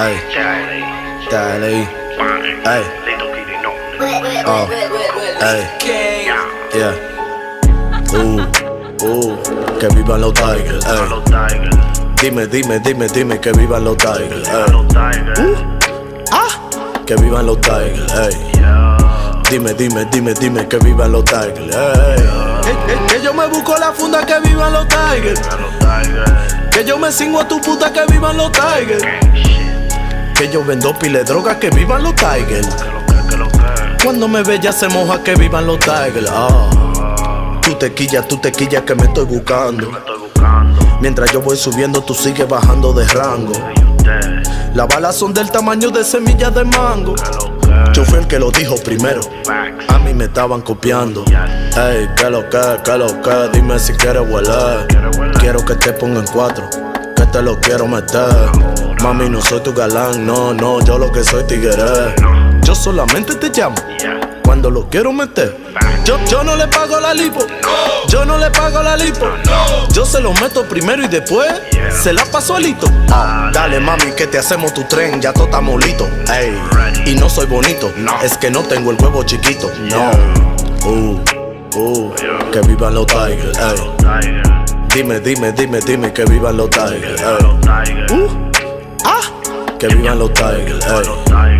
Ay, dale. Ay, oh, ay, yeah. Uh, uh, que vivan los Tigers. Ay. Dime, dime, dime, dime que vivan los Tigers. Ay. Uh, ah, que vivan los Tigers. Ay. Dime, dime, dime, dime que vivan los Tigers. Que, que- que yo me busco la funda que vivan los Tigers. Que yo me cingo a tu puta que vivan los Tigers. Que yo vendo pile de droga que vivan los Tigers. Cuando me ve ya se moja que vivan los Tigers. Ah. Tú te quillas, tú te quillas que me estoy buscando. Mientras yo voy subiendo, tú sigues bajando de rango. Las balas son del tamaño de semillas de mango. Yo fui el que lo dijo primero. A mí me estaban copiando. Ey, que lo que, que lo que, dime si quieres hueler. Quiero que te pongan cuatro, que te lo quiero meter. Mami, no soy tu galán, no, no, yo lo que soy tigre. Yo solamente te llamo cuando lo quiero meter. Yo, no le pago la lipo, yo no le pago la lipo. Yo se lo meto primero y después se la paso alito. Ah, dale mami que te hacemos tu tren, ya todo está molito. Ey, y no soy bonito, es que no tengo el huevo chiquito. No, uh, uh, que vivan los tigers. Ey. Dime, dime, dime, dime que vivan los tigers. ey. Uh, ah, que vivan los tigers. ey.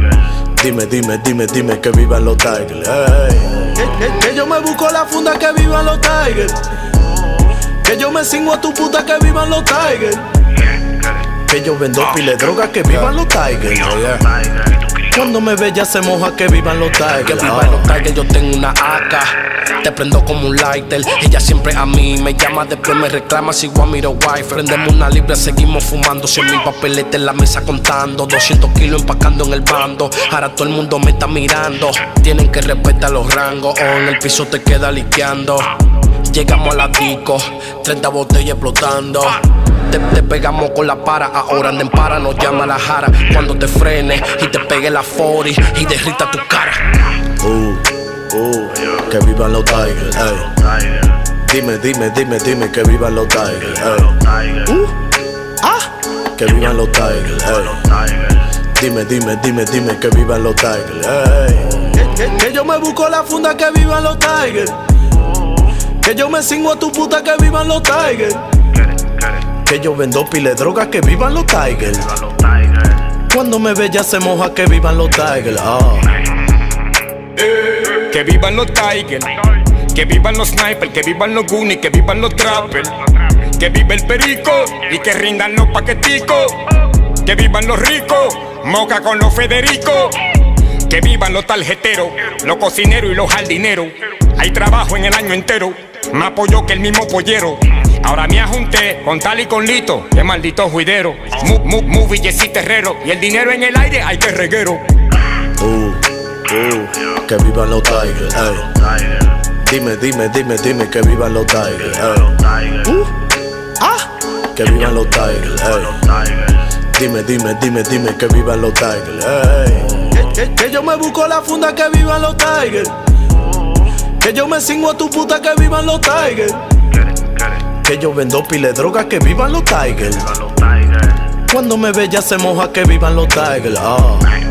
Dime, dime, dime, dime que vivan los Tigers. Que, que- que yo me busco la funda que vivan los Tigers. Que yo me cingo a tu puta que vivan los Tigers. Que yo vendo pile de droga que vivan los Tigers. Cuando me ve ya se moja que vivan los Tigers. Que viva los Tigers, yo tengo una AK. Te prendo como un lighter. Ella siempre a mí me llama, después me reclama. Sigo a miro wife. Prendemos una libra, seguimos fumando. 100 mil papeletes en la mesa contando. 200 kilos empacando en el bando. Ahora todo el mundo me está mirando. Tienen que respetar los rangos. O en el piso te queda liqueando. Llegamos a la disco, 30 botellas explotando. Te, te pegamos con la para, ahora anden para, nos llama la jara. Cuando te frenes y te pegue la 40 y derrita tu cara. Uh, uh, que vivan los Tigers. ey. Dime, dime, dime, dime que vivan los Tigers. ey. Uh, ah, que vivan los Tigers. ey. Dime, dime, dime, dime que vivan los Tigers. ey. Que, que- que yo me busco la funda que vivan los Tigers. Que yo me cingo a tu puta que vivan los Tigers. Que yo vendo pile droga que vivan los Tigers. Cuando me ve ya se moja que vivan los Tigers. Ah. Que vivan los Tigers, que vivan los snipers, que vivan los goonies, que vivan los trappers. Que viva el perico y que rindan los paqueticos. Que vivan los ricos, moca con los Federico. Que vivan los tarjeteros, los cocineros y los jardineros. Hay trabajo en el año entero, más apoyo que el mismo pollero. Ahora me ajunté con tal y con lito, qué maldito juidero. Mu, mu, mu, Villeci Terrero, y el dinero en el aire hay que reguero. Uh, uh, que vivan los Tigers. ey. Dime, dime, dime, dime que vivan los Tigers. ey. Uh, ah, que vivan los Tigers. ey. Dime, dime, dime, dime que vivan los Tigers. ey. Que, que- que yo me busco la funda que vivan los Tigers. Que yo me cingo a tu puta que vivan los Tigers. Que yo vendo pile droga que vivan los Tigers. Cuando me ve ya se moja que vivan los Tigers. Ah.